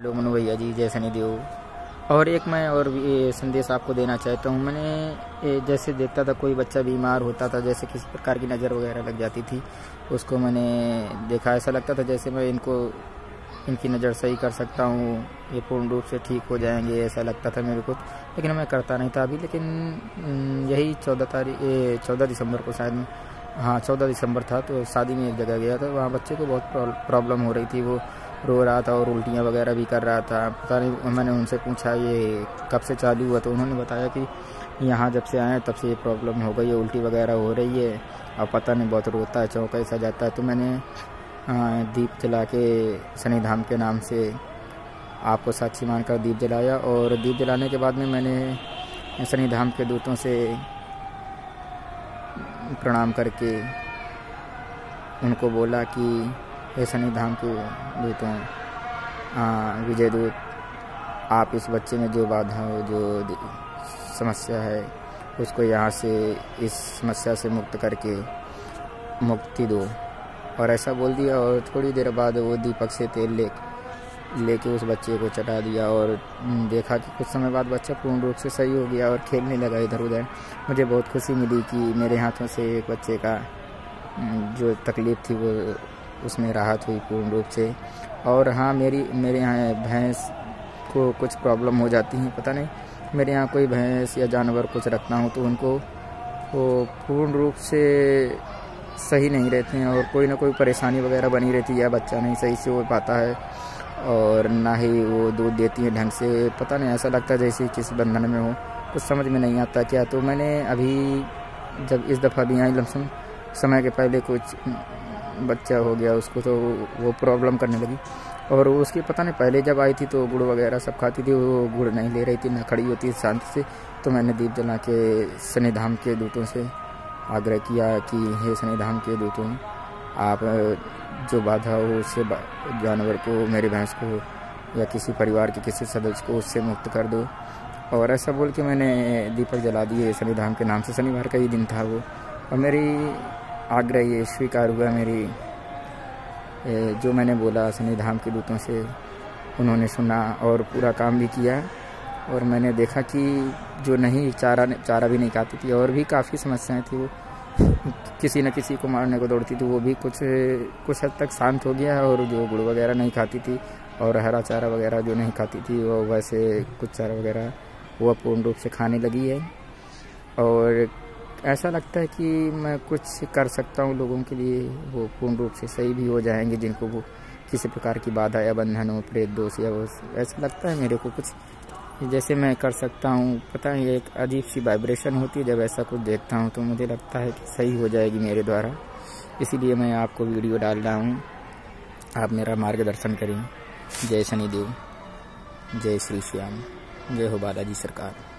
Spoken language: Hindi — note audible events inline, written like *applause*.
हेलो मनु भैया जी, जय सनी देव और एक मैं और संदेश आपको देना चाहता हूँ। मैंने जैसे देखता था कोई बच्चा बीमार होता था, जैसे किसी प्रकार की नज़र वगैरह लग जाती थी, उसको मैंने देखा। ऐसा लगता था जैसे मैं इनको, इनकी नज़र सही कर सकता हूँ, ये पूर्ण रूप से ठीक हो जाएँगे, ऐसा लगता था मेरे को। लेकिन मैं करता नहीं था अभी, लेकिन यही चौदह तारीख चौदह दिसंबर को शायद हाँ चौदह दिसंबर था तो शादी में एक जगह गया था, वहाँ बच्चे को बहुत प्रॉब्लम हो रही थी वो। रो रहा था और उल्टियाँ वगैरह भी कर रहा था। पता नहीं मैंने उनसे पूछा, ये कब से चालू हुआ? तो उन्होंने बताया कि यहाँ जब से आए, तब से ये प्रॉब्लम हो गई है, उल्टी वगैरह हो रही है। और पता नहीं, बहुत रोता है, चौंका ऐसा जाता है। तो मैंने दीप जला के शनि धाम के नाम से आपको साक्षी मानकर दीप जलाया और दीप जलाने के बाद में मैंने शनि धाम के दूतों से प्रणाम करके उनको बोला कि ये शनि धाम के दूतों विजय दूत, आप इस बच्चे में जो बाधा हो, जो समस्या है, उसको यहाँ से, इस समस्या से मुक्त करके मुक्ति दो। और ऐसा बोल दिया और थोड़ी देर बाद वो दीपक से तेल ले, लेके उस बच्चे को चटा दिया और देखा कि कुछ समय बाद बच्चा पूर्ण रूप से सही हो गया और खेलने लगा इधर उधर। मुझे बहुत खुशी मिली कि मेरे हाथों से एक बच्चे का जो तकलीफ़ थी वो उसमें राहत हुई पूर्ण रूप से। और हाँ मेरी, मेरे यहाँ भैंस को कुछ प्रॉब्लम हो जाती है, पता नहीं। मेरे यहाँ कोई भैंस या जानवर कुछ रखना हो तो उनको वो पूर्ण रूप से सही नहीं रहते हैं और कोई ना कोई परेशानी वगैरह बनी रहती है। बच्चा नहीं सही से हो पाता है और ना ही वो दूध देती है ढंग से। पता नहीं, ऐसा लगता जैसे किसी बंधन में हो। कुछ समझ में नहीं आता क्या। तो मैंने अभी जब इस दफ़ा भी आई लमसम, समय के पहले कुछ बच्चा हो गया, उसको तो वो प्रॉब्लम करने लगी। और उसकी पता नहीं, पहले जब आई थी तो गुड़ वगैरह सब खाती थी, वो गुड़ नहीं ले रही थी, ना खड़ी होती शांति से। तो मैंने दीप जला के शनि धाम के दूतों से आग्रह किया कि, हे शनि धाम के दूतों, आप जो बाधा हो उससे जानवर को, मेरी भैंस को, या किसी परिवार के किसी सदस्य को उससे मुक्त कर दो। और ऐसा बोल के मैंने दीपक जला दिए, शनि धाम के नाम से। शनिवार का ही दिन था वो। और मेरी आग्रह ये स्वीकार हुआ मेरी। जो मैंने बोला, सनी धाम के दूतों से, उन्होंने सुना और पूरा काम भी किया। और मैंने देखा कि जो नहीं, चारा चारा भी नहीं खाती थी और भी काफ़ी समस्याएँ थी वो। *laughs* किसी न किसी को मारने को दौड़ती थी, वो भी कुछ कुछ हद तक शांत हो गया और जो गुड़ वगैरह नहीं खाती थी और हरा चारा वगैरह जो नहीं खाती थी, वो वैसे कुछ चारा वगैरह वो पूर्ण रूप से खाने लगी है। और ऐसा लगता है कि मैं कुछ कर सकता हूँ लोगों के लिए, वो पूर्ण रूप से सही भी हो जाएँगे जिनको वो किसी प्रकार की बाधा या बंधन हो, प्रेत दोष या वो ऐसा लगता है मेरे को कुछ। जैसे मैं कर सकता हूँ, पता है एक अजीब सी वाइब्रेशन होती है, जब ऐसा कुछ देखता हूँ तो मुझे लगता है कि सही हो जाएगी मेरे द्वारा। इसीलिए मैं आपको वीडियो डाल रहा हूँ। आप मेरा मार्गदर्शन करें। जय शनिदेव, जय श्री श्याम, जय हो बालाजी सरकार।